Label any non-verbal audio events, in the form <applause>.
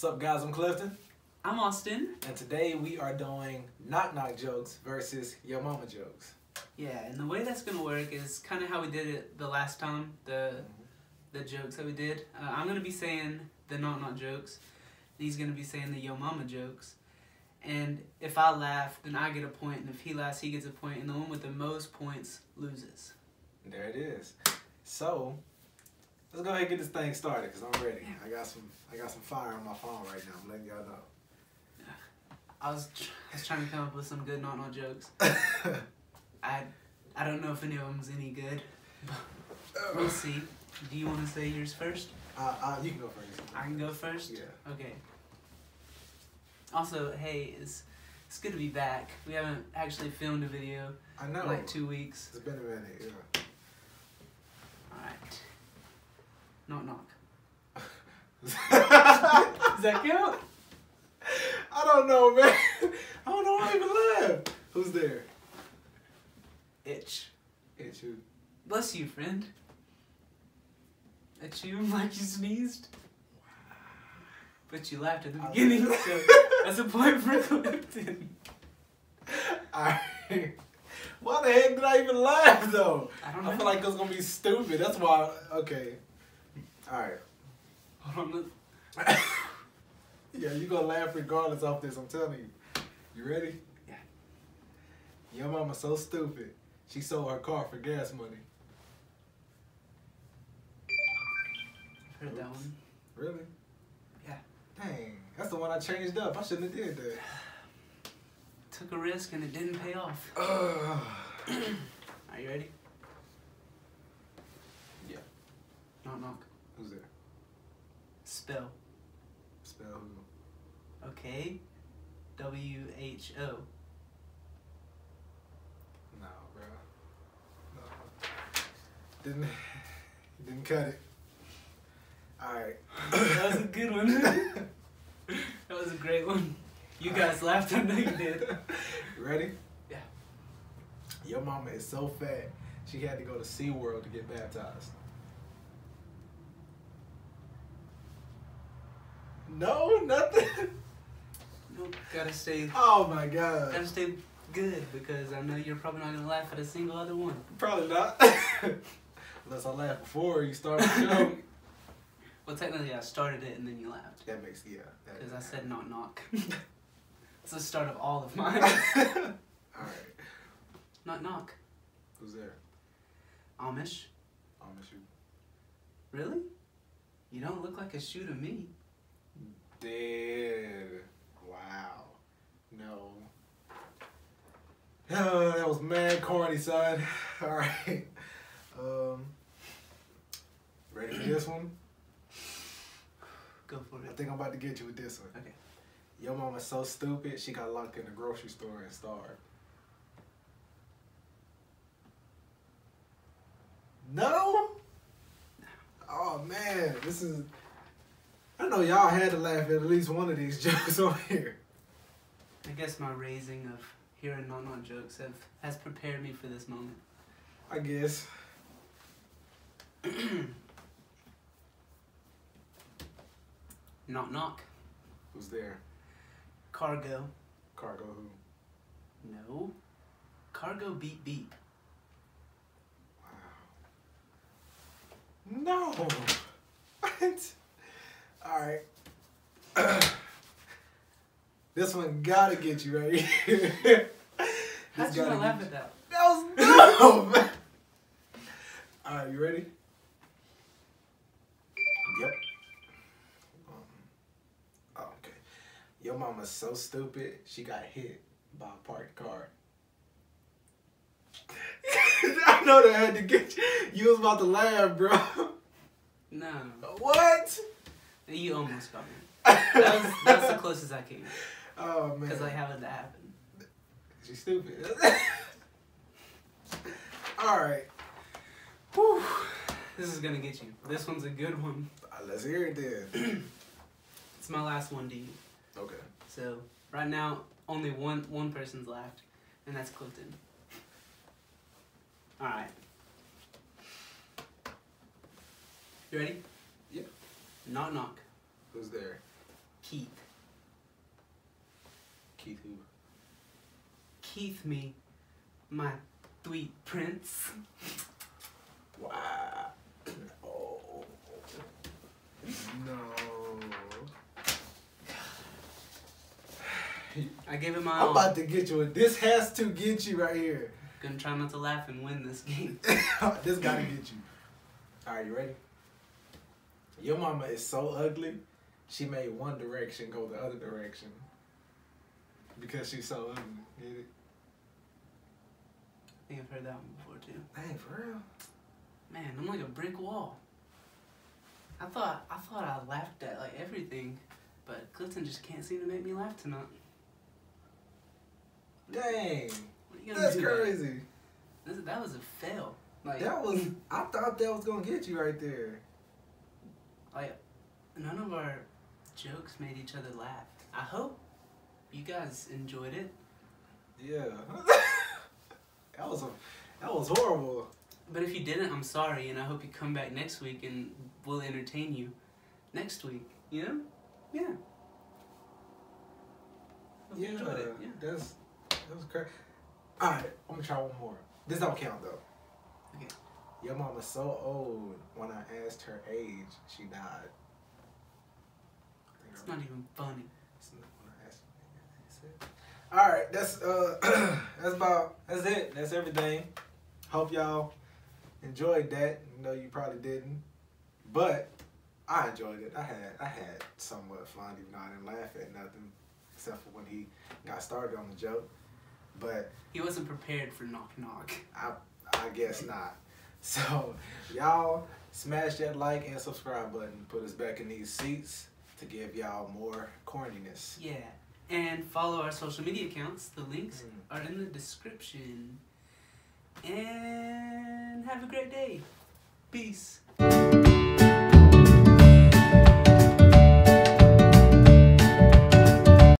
What's up, guys? I'm Clifton, I'm Austin. and today we are doing knock knock jokes versus your mama jokes. Yeah, and the way that's gonna work is kind of how we did it the last time. The the jokes that we did. Uh, I'm gonna be saying the not not jokes. He's gonna be saying the yo mama jokes. And if I laugh, then I get a point, and if he laughs, he gets a point, and the one with the most points loses. There it is. So let's go ahead and get this thing started because I'm ready. I got some I got some fire on my phone right now. I'm letting y'all know. I was tr- I was trying to come up with some good not not jokes. <laughs> I I don't know if any of them's any good. But We'll see. Do you want to say yours first? uh, uh, you can go first. I can go first. Yeah. Okay. Also, hey, it's it's good to be back. We haven't actually filmed a video I know. in like two weeks. It's been a minute. Yeah. All right. Knock knock. I Does that count? I don't know, man. <laughs> I don't know why I even laugh. Who's there? Itch. Itch you. Bless you, friend. At you <laughs> like you sneezed. But you laughed at the beginning, so <laughs> that's a point for Clifton. Alright. Why the heck did I even laugh though? I don't know. I feel like it was gonna be stupid. That's why. Okay. Alright. Hold on. Yeah, you're gonna laugh regardless off this. I'm telling you. You ready? Yeah. Your mama's so stupid. She sold her car for gas money. Heard that one. Really? Yeah. Dang, that's the one I changed up. I shouldn't have did that. <sighs> Took a risk and it didn't pay off. <sighs> Are you ready? Yeah. Knock knock. Who's there? Spell. Spell who? Okay. W H O. No, bro. No. Didn't <laughs> didn't cut it. Alright. That was a good one. <laughs> that was a great one. You guys laughed. I know you did. <laughs> Ready? Yeah. Your mama is so fat, she had to go to SeaWorld to get baptized. No, nothing. Gotta stay. Oh my god. Gotta stay good because I know you're probably not gonna laugh at a single other one. Probably not. <laughs> Unless I laughed before you started the <laughs> show. Well, technically, I started it and then you laughed that makes yeah. because I said knock knock. <laughs> it's the start of all of mine. Alright. knock knock. Who's there? Amish. Miss you. Really? You don't look like a shoe to me. Dead. Wow. No. Oh, <sighs> that was mad corny, son. <sighs> Alright. Um Ready for this one? Go for it. I think I'm about to get you with this one. Okay. Your mama's so stupid, she got locked in the grocery store and starved. No? Oh man, this is. Know y'all had to laugh at at least one of these <laughs> jokes on here. I guess my raising of hearing knock knock jokes have has prepared me for this moment. I guess. <clears throat> Knock knock. Who's there? Cargo. Cargo who? No. Cargo beep beep. Wow. No. <laughs> What? Alright. <coughs> this one gotta get you right here. <laughs> How'd you laugh at that? That was dumb. <laughs> Alright, you ready? Yep. Um, oh, okay. Your mama's so stupid, she got hit by a parked car. <laughs> I know that had to get you. You was about to laugh, bro. No. What? You almost got me. <laughs> That was that's the closest I came. oh man. Because I haven't that happen. She's stupid. <laughs> All right. Whew. This is gonna get you. This one's a good one. Uh, Let's hear it then. <clears throat> It's my last one to you. okay. So right now, only one one person's left, and that's Clifton. All right. You ready? Knock knock. Who's there? Keith. Keith who? Keith me, my sweet prince. Wow. <clears throat> Oh. No. <sighs> I gave it my I'm all. about to get you. This has to get you right here. Gonna try not to laugh and win this game. <laughs> this gotta get you. All right, you ready? Your mama is so ugly. She made one direction go the other direction because she's so ugly. Get it? I think I've heard that one before too. Dang, for real? Man, I'm like a brick wall. I thought I thought I laughed at like everything, but Clifton just can't seem to make me laugh tonight. Dang, What are you that's do? about it? crazy. This, that was a fail. Like That was. I thought that was gonna get you right there. Oh, like none of our jokes made each other laugh. I hope you guys enjoyed it. Yeah. <laughs> that was a. That was horrible. But if you didn't, I'm sorry, and I hope you come back next week and we'll entertain you next week. You know? Yeah. Hope you Yeah, enjoyed it. Yeah. that's that was crazy. All right, I'm gonna try one more. This don't count though. Okay. Your mama's so old. When I asked her age, she died. It's not even funny. it's not when I asked her. All right, that's uh, <clears throat> that's about that's it. That's everything. Hope y'all enjoyed that. You know you probably didn't, but I enjoyed it. I had I had somewhat fun, even though I didn't laugh at nothing except for when he got started on the joke. But He wasn't prepared for knock knock. I I guess not. <laughs> So y'all smash that like and subscribe button. Put us back in these seats to give y'all more corniness. Yeah. And follow our social media accounts. The links Mm. are in the description. And have a great day. Peace.